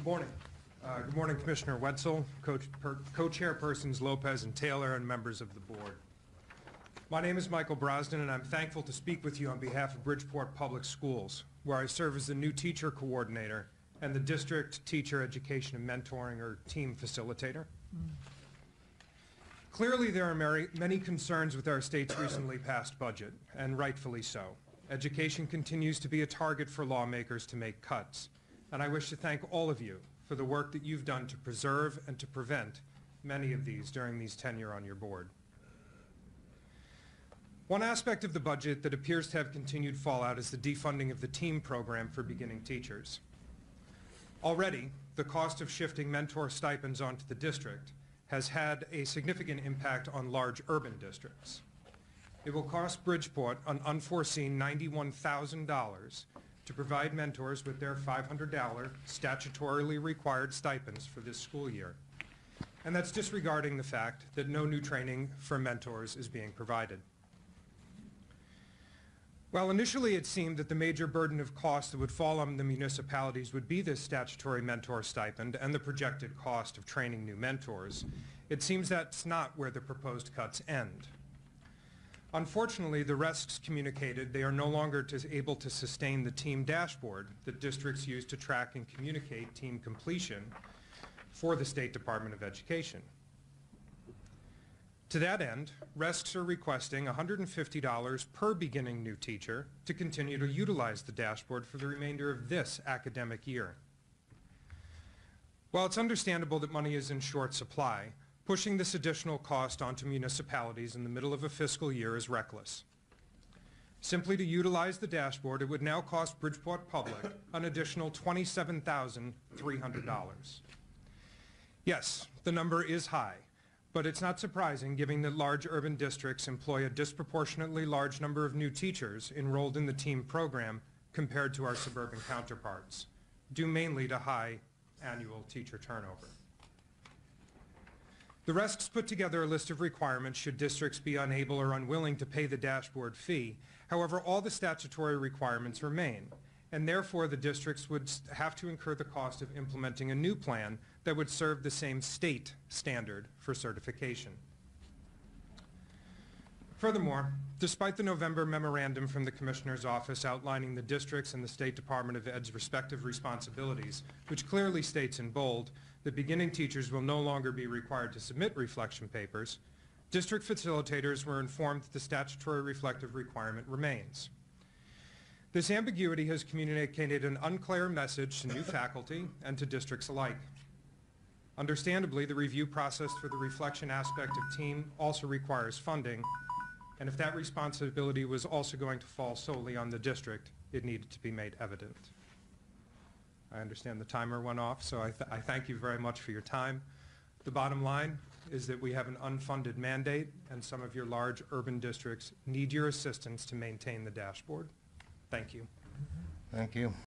Good morning. Uh, Good morning, Commissioner Wentzell, Co-Chairpersons Lopez and Taylor, and members of the board. My name is Michael Brosnan, and I'm thankful to speak with you on behalf of Bridgeport Public Schools, where I serve as the new teacher coordinator and the district teacher education and mentoring or TEAM facilitator. Clearly, there are many concerns with our state's recently passed budget, and rightfully so. Education continues to be a target for lawmakers to make cuts, and I wish to thank all of you for the work that you've done to preserve and to prevent many of these during these tenure on your board. One aspect of the budget that appears to have continued fallout is the defunding of the TEAM program for beginning teachers. Already, the cost of shifting mentor stipends onto the district has had a significant impact on large urban districts. It will cost Bridgeport an unforeseen $91,000 to provide mentors with their $500 statutorily required stipends for this school year. And that's disregarding the fact that no new training for mentors is being provided. While initially it seemed that the major burden of cost that would fall on the municipalities would be this statutory mentor stipend and the projected cost of training new mentors, it seems that's not where the proposed cuts end. Unfortunately, the RESCs communicated they are no longer able to sustain the TEAM dashboard that districts use to track and communicate TEAM completion for the State Department of Education. To that end, RESCs are requesting $150 per beginning new teacher to continue to utilize the dashboard for the remainder of this academic year. While it's understandable that money is in short supply, pushing this additional cost onto municipalities in the middle of a fiscal year is reckless. Simply to utilize the dashboard, it would now cost Bridgeport Public an additional $27,300. Yes, the number is high, but it's not surprising given that large urban districts employ a disproportionately large number of new teachers enrolled in the TEAM program compared to our suburban counterparts, due mainly to high annual teacher turnover. The RESCs put together a list of requirements should districts be unable or unwilling to pay the dashboard fee. However, all the statutory requirements remain, and therefore the districts would have to incur the cost of implementing a new plan that would serve the same state standard for certification. Furthermore, despite the November memorandum from the Commissioner's Office outlining the districts and the State Department of Ed's respective responsibilities, which clearly states in bold that beginning teachers will no longer be required to submit reflection papers, district facilitators were informed that the statutory reflective requirement remains. This ambiguity has communicated an unclear message to new faculty and to districts alike. Understandably, the review process for the reflection aspect of TEAM also requires funding, and if that responsibility was also going to fall solely on the district, it needed to be made evident. I understand the timer went off, so I, th- I thank you very much for your time. The bottom line is that we have an unfunded mandate, and some of your large urban districts need your assistance to maintain the dashboard. Thank you. Thank you.